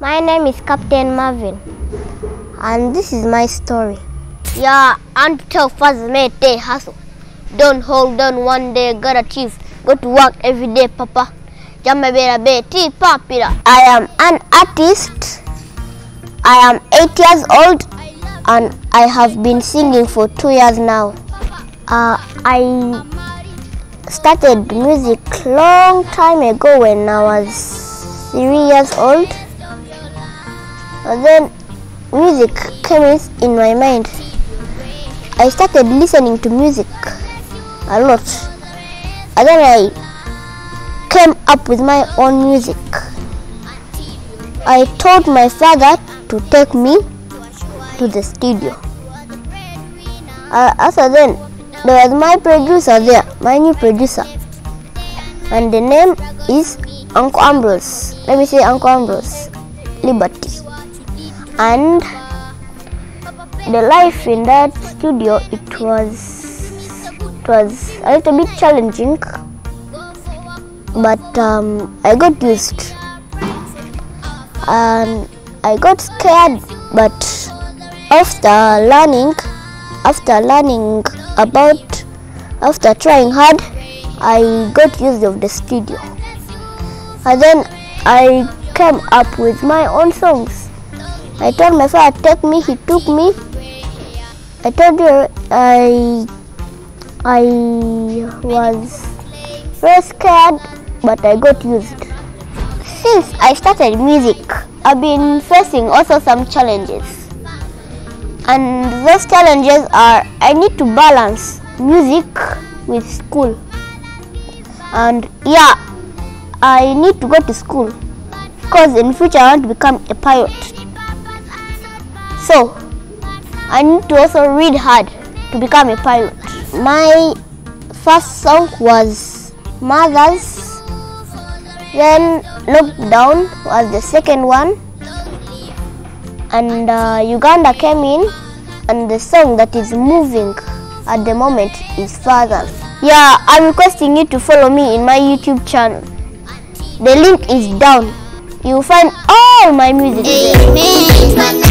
My name is Captain Marvin, and this is my story. Yeah, and tell father mate they hustle. Don't hold on one day, gotta achieve. Go to work every day, papa. I am an artist. I am eight years old, and I have been singing for two years now. Uh, I started music long time ago when I was three years old. And then music came in in my mind. I started listening to music a lot. And then I came up with my own music. I told my father to take me to the studio. Uh, after then, there was my producer there, my new producer. And the name is Uncle Ambrose. Let me say Uncle Ambrose Liberty. And the life in that studio, it was it was a little bit challenging, but um, I got used. And I got scared, but after learning, after learning about, after trying hard, I got used of the studio. And then I came up with my own songs. I told my father take me, he took me. I told you I I was very scared but I got used. Since I started music, I've been facing also some challenges. And those challenges are I need to balance music with school. And yeah, I need to go to school because in future I want to become a pilot. So I need to also read hard to become a pilot. My first song was Mothers. Then Lockdown was the second one. And uh, Uganda came in and the song that is moving at the moment is Fathers. Yeah, I'm requesting you to follow me in my YouTube channel. The link is down. You'll find all my music there.